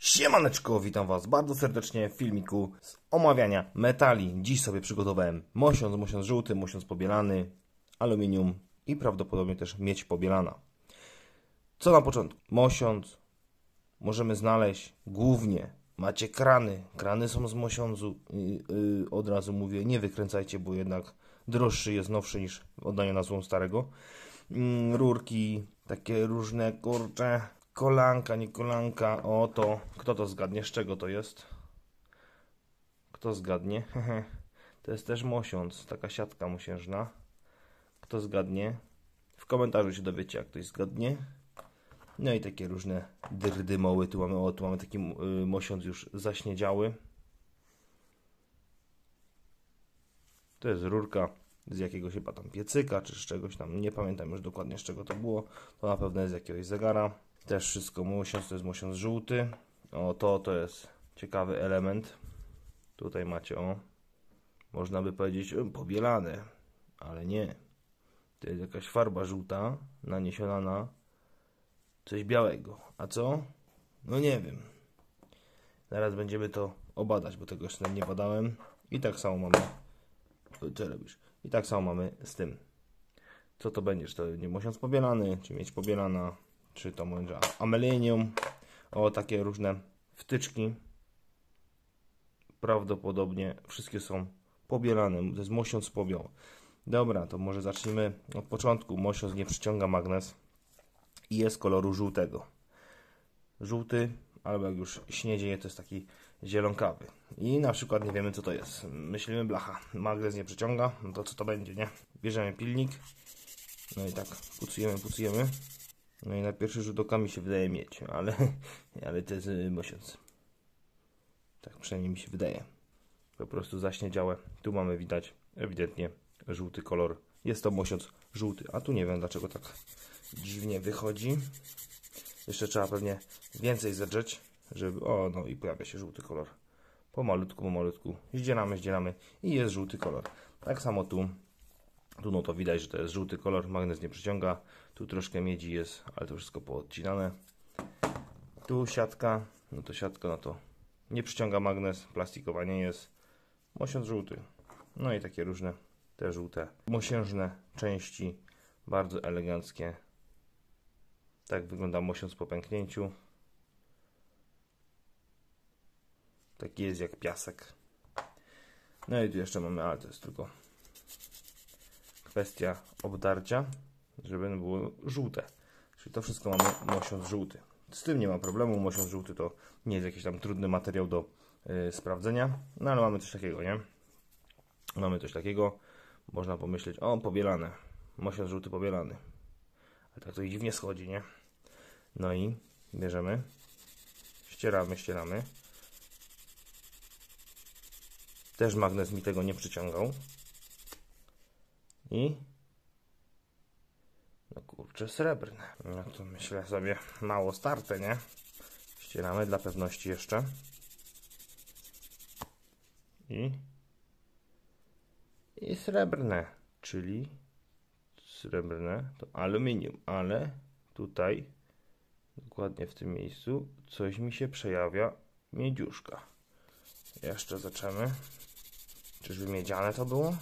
Siemaneczko, witam Was bardzo serdecznie w filmiku z omawiania metali. Dziś sobie przygotowałem mosiąc, mosiąc żółty, mosiąc pobielany, aluminium i prawdopodobnie też miedź pobielana. Co na początku? Mosiąc możemy znaleźć głównie, macie krany, krany są z mosiądzu, yy, yy, od razu mówię, nie wykręcajcie, bo jednak droższy jest nowszy niż oddanie na złą starego. Yy, rurki, takie różne, kurcze, kolanka, nie kolanka, o to, kto to zgadnie, z czego to jest? Kto zgadnie? to jest też mosiąc, taka siatka mosiężna. Kto zgadnie? W komentarzu się dowiecie, jak ktoś zgadnie. No i takie różne dyrdymoły. Tu mamy, o, tu mamy taki y, mosiąc już zaśniedziały. To jest rurka z jakiegoś chyba tam piecyka, czy z czegoś tam, nie pamiętam już dokładnie z czego to było. To na pewno jest z jakiegoś zegara. Też wszystko mosiąc, to jest mosiąc żółty. O, to, to jest ciekawy element. Tutaj macie, o, można by powiedzieć pobielane, ale nie. To jest jakaś farba żółta, naniesiona na coś białego. A co? No nie wiem. Zaraz będziemy to obadać, bo tego jeszcze nie badałem. I tak samo mamy. Co robisz? I tak samo mamy z tym. Co to będzie? Czy to nie mosiąc pobielany, czy mieć pobielana, czy to może amelinium. O, takie różne wtyczki. Prawdopodobnie wszystkie są pobielane. To jest mosiąc pobiał. Dobra, to może zacznijmy od początku. Mosiąc nie przyciąga magnes i jest koloru żółtego. Żółty, albo jak już śniedzieje, to jest taki zielonkawy. I na przykład nie wiemy co to jest. Myślimy blacha, magnes nie przyciąga, no to co to będzie, nie? Bierzemy pilnik, no i tak pucujemy, pucujemy. No i na pierwszy rzut oka mi się wydaje mieć, ale, ale to jest y, mosiąc. Tak przynajmniej mi się wydaje. Po prostu zaśniedziałe. Tu mamy widać ewidentnie żółty kolor. Jest to mosiąc żółty, a tu nie wiem dlaczego tak dziwnie wychodzi. Jeszcze trzeba pewnie więcej zedrzeć, żeby... O, no i pojawia się żółty kolor. Pomalutku, pomalutku. Zdzieramy, zdzieramy i jest żółty kolor. Tak samo tu. Tu no to widać, że to jest żółty kolor. Magnes nie przyciąga. Tu troszkę miedzi jest, ale to wszystko poodcinane. Tu siatka. No to siatka, no to nie przyciąga magnes. Plastikowa nie jest. Mosiąc żółty. No i takie różne te żółte mosiężne części. Bardzo eleganckie. Tak wygląda mosiąc po pęknięciu. Taki jest jak piasek. No i tu jeszcze mamy, ale to jest tylko kwestia obdarcia, żeby było żółte. Czyli to wszystko mamy mosiąc żółty. Z tym nie ma problemu. Mosiąc żółty to nie jest jakiś tam trudny materiał do yy, sprawdzenia. No ale mamy coś takiego, nie? Mamy coś takiego. Można pomyśleć, o pobielane. Mosiąc żółty pobielany. Ale tak to i dziwnie schodzi, nie? No i bierzemy, ścieramy, ścieramy. Też magnes mi tego nie przyciągał. I no kurczę, srebrne. No to myślę sobie mało starte, nie? Ścieramy dla pewności jeszcze. I i srebrne, czyli srebrne to aluminium, ale tutaj dokładnie w tym miejscu coś mi się przejawia miedziuszka. Jeszcze zaczemy. Czyżby miedziane to było?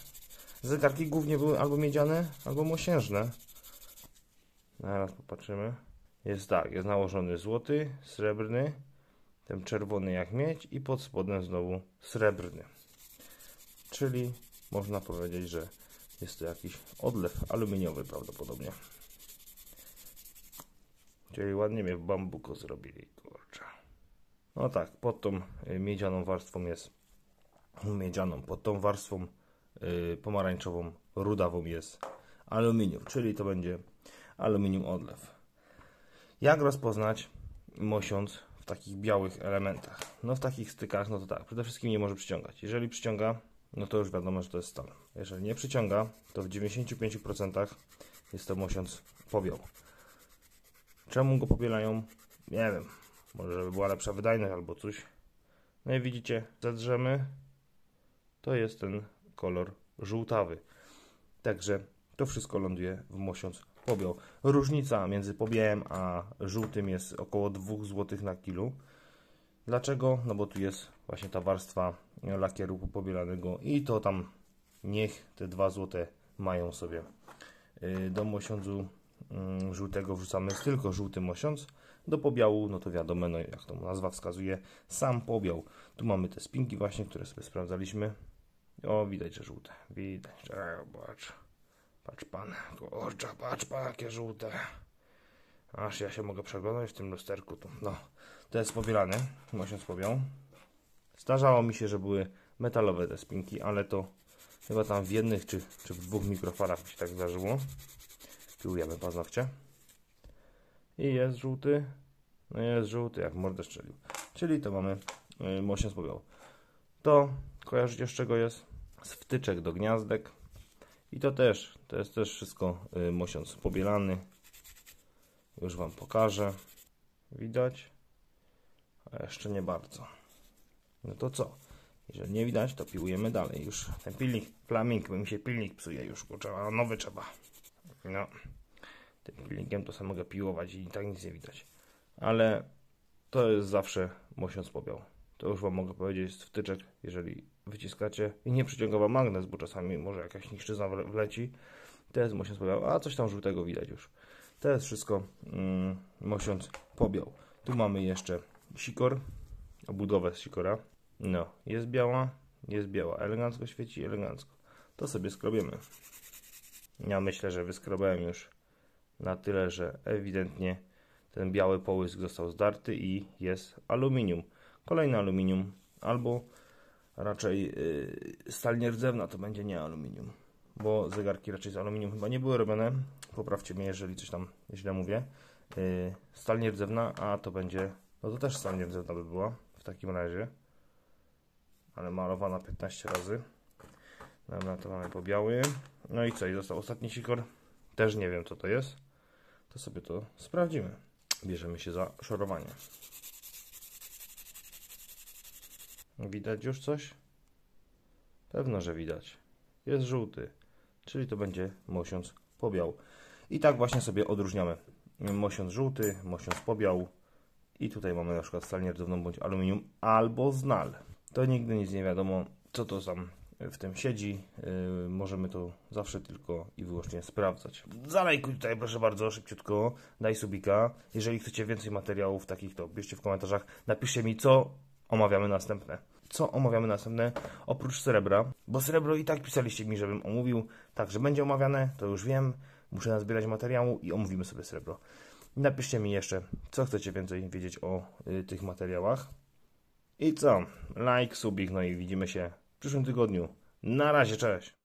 Zegarki głównie były albo miedziane, albo mosiężne. Zaraz popatrzymy. Jest tak, jest nałożony złoty, srebrny, ten czerwony jak miedź i pod spodem znowu srebrny. Czyli można powiedzieć, że jest to jakiś odlew aluminiowy prawdopodobnie. Czyli ładnie mnie w bambuko zrobili, kurczę. No tak, pod tą y, miedzianą warstwą jest miedzianą, pod tą warstwą pomarańczową, rudawą jest aluminium, czyli to będzie aluminium odlew. Jak rozpoznać mosiąc w takich białych elementach? No w takich stykach, no to tak, przede wszystkim nie może przyciągać. Jeżeli przyciąga, no to już wiadomo, że to jest stal. Jeżeli nie przyciąga, to w 95% jest to mosiąc pobiał. Czemu go pobielają? Nie wiem. Może żeby była lepsza wydajność albo coś. No i widzicie, zadrzemy, to jest ten kolor żółtawy. Także to wszystko ląduje w mosiąc pobiał. Różnica między pobiałem a żółtym jest około 2 zł na kilo. Dlaczego? No bo tu jest właśnie ta warstwa lakieru pobielanego i to tam niech te dwa złote mają sobie. Y, do mosiądzu mm, żółtego wrzucamy tylko żółty mosiądz. Do pobiału, no to wiadomo, no jak to nazwa wskazuje, sam pobiał. Tu mamy te spinki właśnie, które sobie sprawdzaliśmy. O, widać, że żółte. Widać, że patrz. Patrz pan, kurczę, patrz pan, jakie żółte. Aż ja się mogę przeglądać w tym lusterku. Tu. No, to jest pobielane, mosiądz pobiał. Zdarzało mi się, że były metalowe te spinki, ale to chyba tam w jednych czy, czy w dwóch mikrofarach mi się tak zdarzyło. Piłujemy paznokcie. I jest żółty. No jest żółty, jak mordę strzelił. Czyli to mamy yy, mosiądz pobiał. To kojarzycie z czego jest? Z wtyczek do gniazdek. I to też, to jest też wszystko yy, mosiądz pobielany. Już Wam pokażę. Widać? A jeszcze nie bardzo. No to co? Jeżeli nie widać, to piłujemy dalej. Już ten pilnik, flaming, bo mi się pilnik psuje już, kurczę, a nowy trzeba. No, tym pilnikiem to sobie mogę piłować i tak nic nie widać. Ale to jest zawsze mosiąc pobiał. To już Wam mogę powiedzieć z wtyczek, jeżeli wyciskacie i nie przyciąga Wam magnes, bo czasami może jakaś niszczyzna wleci. Jest mosiąc pobiał, a coś tam żółtego widać już. Jest wszystko mm, mosiąc pobiał. Tu mamy jeszcze sikor, obudowę z sikora. No, jest biała, jest biała. Elegancko świeci, elegancko. To sobie skrobiemy. Ja myślę, że wyskrobałem już na tyle, że ewidentnie ten biały połysk został zdarty i jest aluminium. Kolejny aluminium albo raczej yy, stal nierdzewna to będzie nie aluminium, bo zegarki raczej z aluminium chyba nie były robione. Poprawcie mnie, jeżeli coś tam źle mówię. Yy, stal nierdzewna, a to będzie, no to też stal nierdzewna by była w takim razie ale malowana 15 razy. Dobra, to mamy po biały. No i co? I został ostatni sikor. Też nie wiem, co to jest. To sobie to sprawdzimy. Bierzemy się za szorowanie. Widać już coś? Pewno, że widać. Jest żółty, czyli to będzie mosiąc pobiał. I tak właśnie sobie odróżniamy. Mosiąc żółty, mosiąc pobiał. I tutaj mamy na przykład stal nierdzewną bądź aluminium albo znal to nigdy nic nie wiadomo, co to tam w tym siedzi. Yy, możemy to zawsze tylko i wyłącznie sprawdzać. Zalajkuj tutaj proszę bardzo szybciutko, daj subika. Jeżeli chcecie więcej materiałów takich, to piszcie w komentarzach. Napiszcie mi, co omawiamy następne. Co omawiamy następne oprócz srebra, bo srebro i tak pisaliście mi, żebym omówił. Także będzie omawiane, to już wiem. Muszę nazbierać materiału i omówimy sobie srebro. Napiszcie mi jeszcze, co chcecie więcej wiedzieć o y, tych materiałach. I co? Like, subik, no i widzimy się w przyszłym tygodniu. Na razie, cześć!